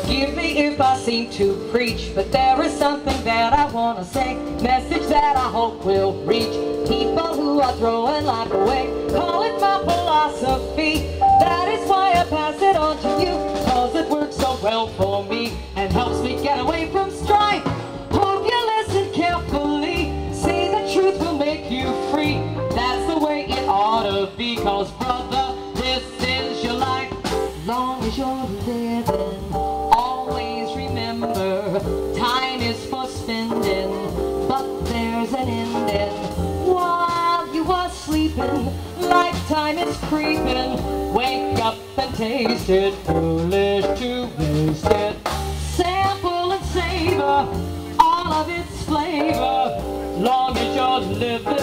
Forgive me if I seem to preach, but there is something that I want to say. Message that I hope will reach people who are throwing life away. Call it my spending, but there's an ending. While you are sleeping, lifetime is creeping. Wake up and taste it, foolish to waste it. Sample and savor all of its flavor, long as you're living.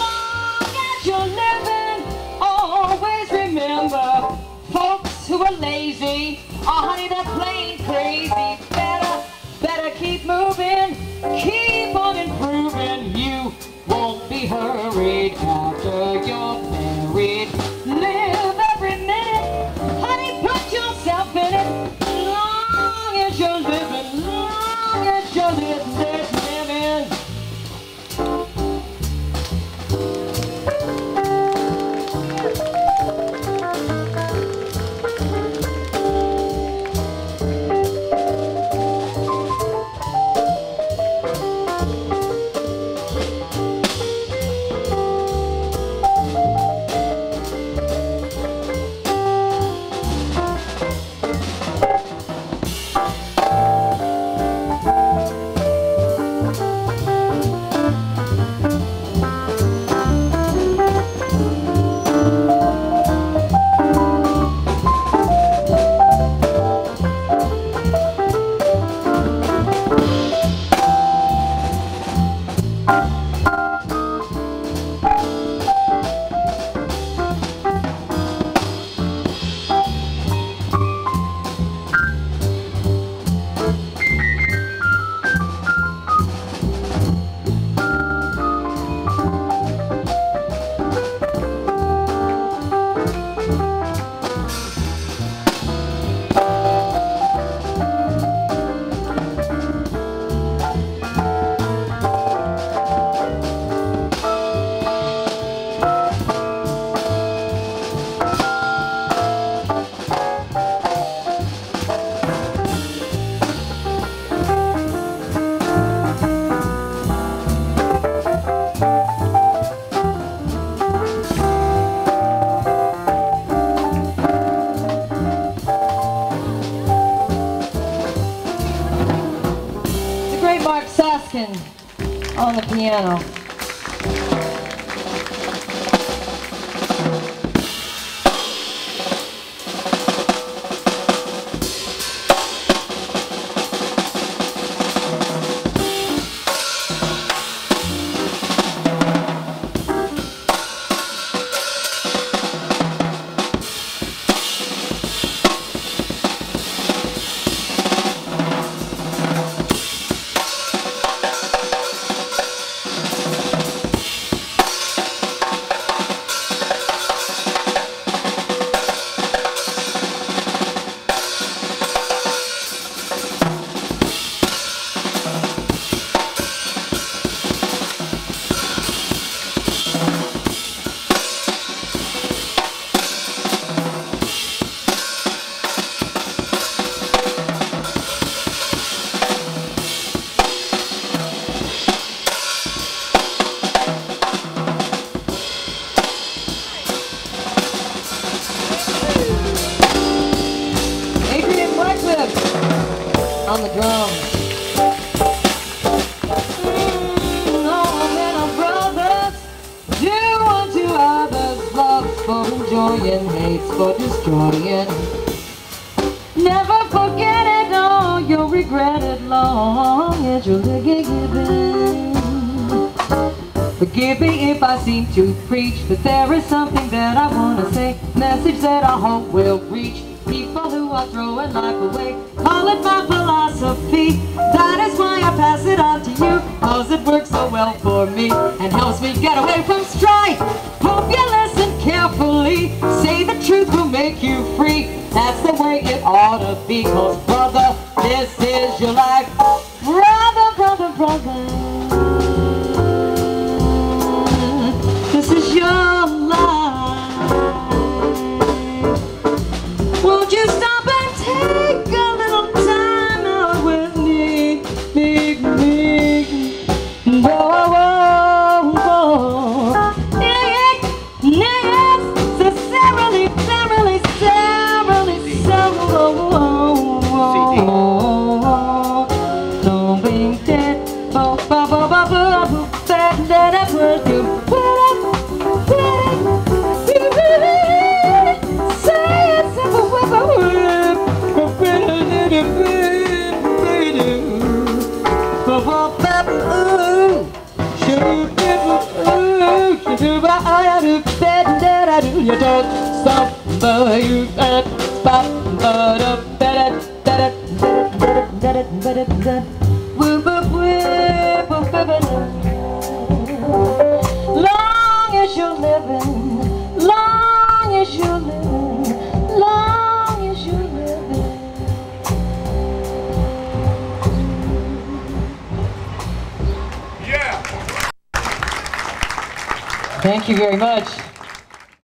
Long as you're living, always remember, folks who are lazy, oh honey, they're plain crazy. Keep moving, keep on improving. You won't be hurried after you're On the piano. Hate's for destroying. Never forget it, oh, no, you'll regret it long as you're living. Forgive me if I seem to preach, but there is something that I want to say. Message that I hope will reach people who are throwing life away. Call it my philosophy. That is why I pass it on to you. Cause it works so well for me and helps me get away from strife. Carefully. Say the truth will make you free. That's the way it ought to be. Cause brother, this is your life. you don't stop the youth and pop but a better better better better better Long as you're living, long as you're living, long as you're living. Yeah. Thank you very much.